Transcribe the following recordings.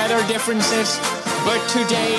had our differences, but today,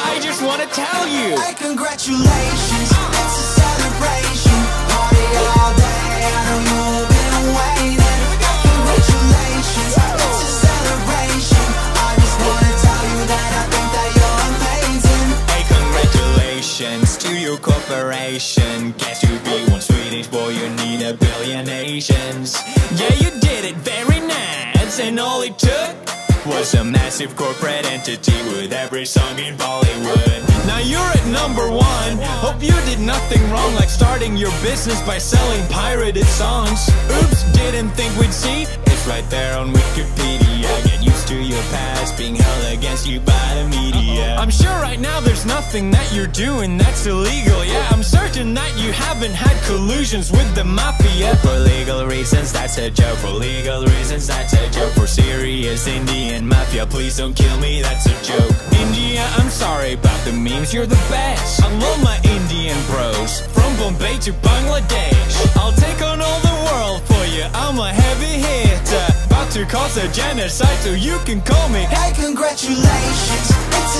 I just want to tell you! Hey, congratulations, it's a celebration. Party all day, I know you've been waiting. Congratulations, it's a celebration. I just wanna tell you that I think that you're amazing. Hey, congratulations to your corporation. Guess you be one Swedish boy, you need a billion Asians. Yeah, you did it very nice, and all it took was a massive corporate entity with every song in Bollywood. Now you're at number one. Hope you did nothing wrong, like starting your business by selling pirated songs. Oops, didn't think we'd see. It's right there on Wikipedia. Get used to your past being held against you by the media. I'm sure right now there's nothing that you're doing that's illegal. Yeah, I'm certain that you haven't had collusions with the mafia. For legal reasons, that's a joke. For legal reasons, that's a joke. For serious Indian mafia, please don't kill me, that's a joke. India, I'm sorry about the memes, you're the best. I love my Indian bros. From Bombay to Bangladesh. I'll take on all the world for you, I'm a heavy hitter. About to cause a genocide, so you can call me. Hey, congratulations, it's a celebration. Party